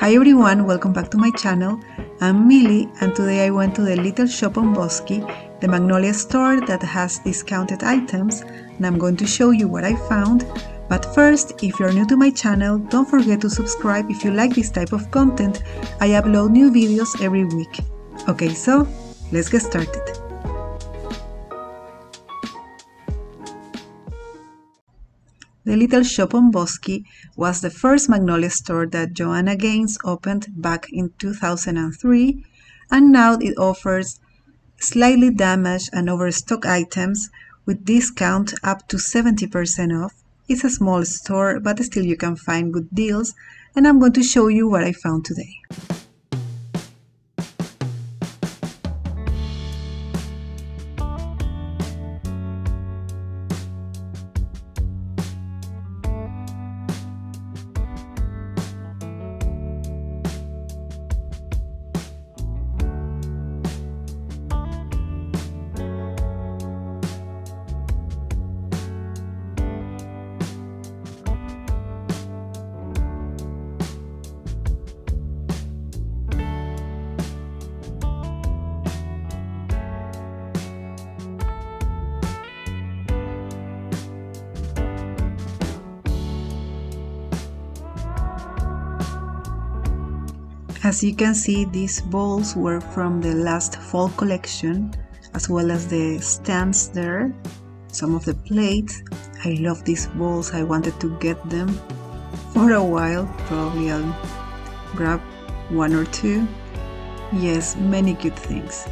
Hi everyone, welcome back to my channel. I'm Mily and today I went to the little shop on Bosque, the Magnolia store that has discounted items and I'm going to show you what I found. But first, if you're new to my channel, don't forget to subscribe if you like this type of content. I upload new videos every week. Okay, so let's get started. The Little Shop on Bosque was the first Magnolia store that Joanna Gaines opened back in 2003, and now it offers slightly damaged and overstock items with discount up to 70% off. It's a small store, but still you can find good deals, and I'm going to show you what I found today. As you can see, these bowls were from the last fall collection, as well as the stands there, some of the plates. I love these bowls, I wanted to get them for a while, probably I'll grab one or two. Yes, many good things.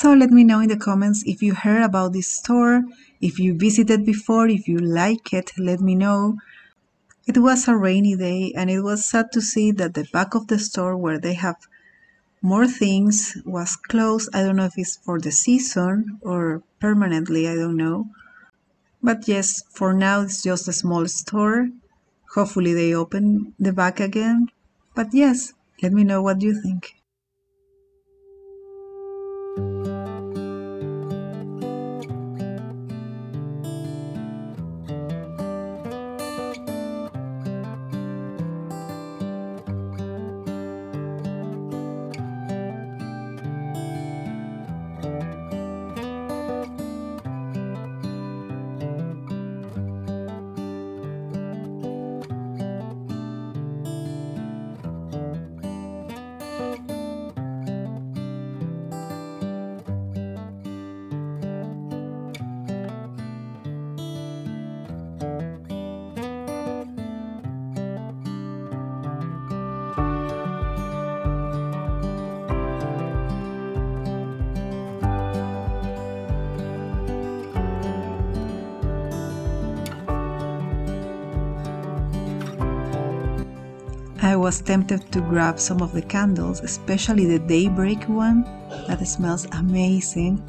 So let me know in the comments if you heard about this store, if you visited before, if you like it, let me know. It was a rainy day and it was sad to see that the back of the store where they have more things was closed. I don't know if it's for the season or permanently, I don't know. But yes, for now it's just a small store. Hopefully they open the back again. But yes, let me know what you think. Was tempted to grab some of the candles, especially the daybreak one that smells amazing.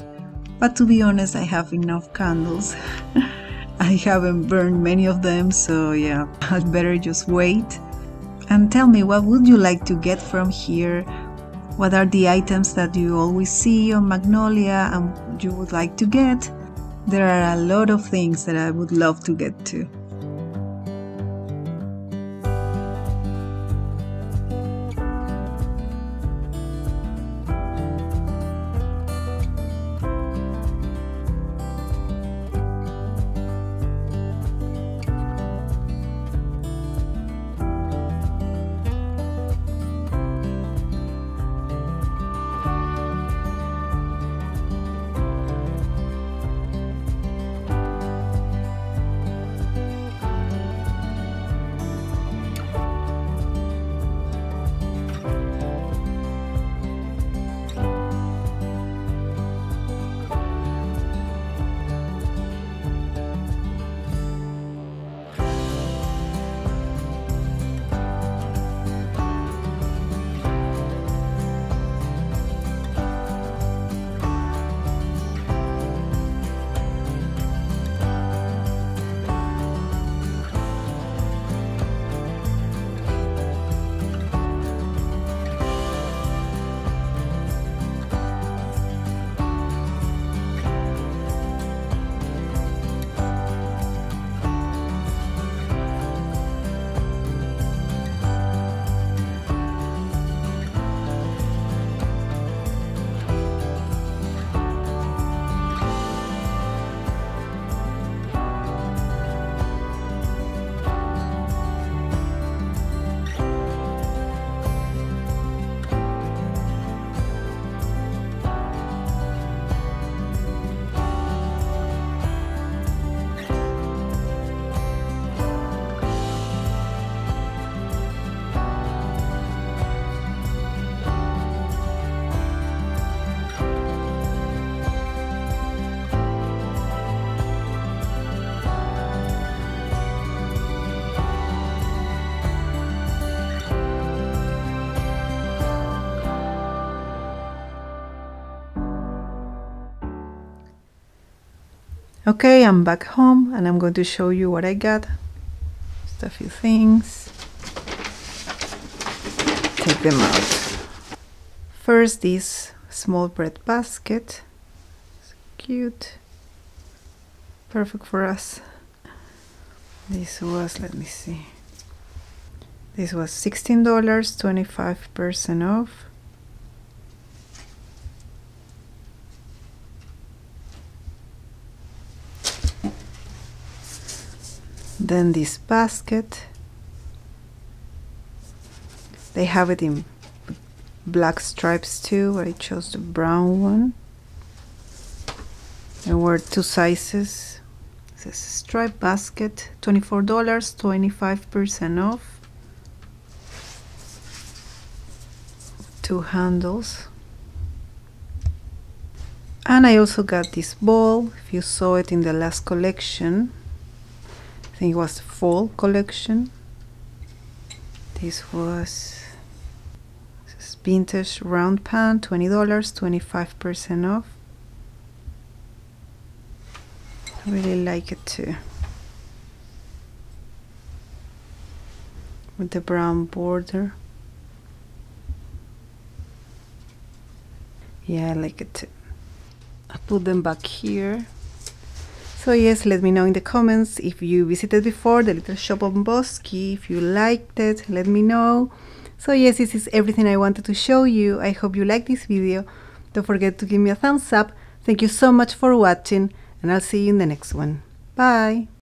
But to be honest, I have enough candles. I haven't burned many of them, so yeah, I'd better just wait. And tell me, what would you like to get from here? What are the items that you always see on Magnolia and you would like to get? There are a lot of things that I would love to get to. Okay, I'm back home and I'm going to show you what I got. Just a few things. Take them out. First, this small bread basket. It's cute. Perfect for us. This was, let me see. This was $16, 25% off. Then this basket. They have it in black stripes too. I chose the brown one. There were two sizes. This stripe basket $24 25% off. Two handles. And I also got this ball if you saw it in the last collection think it was fall collection. This was this vintage round pan, $20, 25% off. I really like it too. With the brown border. Yeah, I like it too. I put them back here. So yes, let me know in the comments if you visited before the little shop on Bosque, if you liked it, let me know. So yes, this is everything I wanted to show you. I hope you liked this video. Don't forget to give me a thumbs up. Thank you so much for watching and I'll see you in the next one. Bye!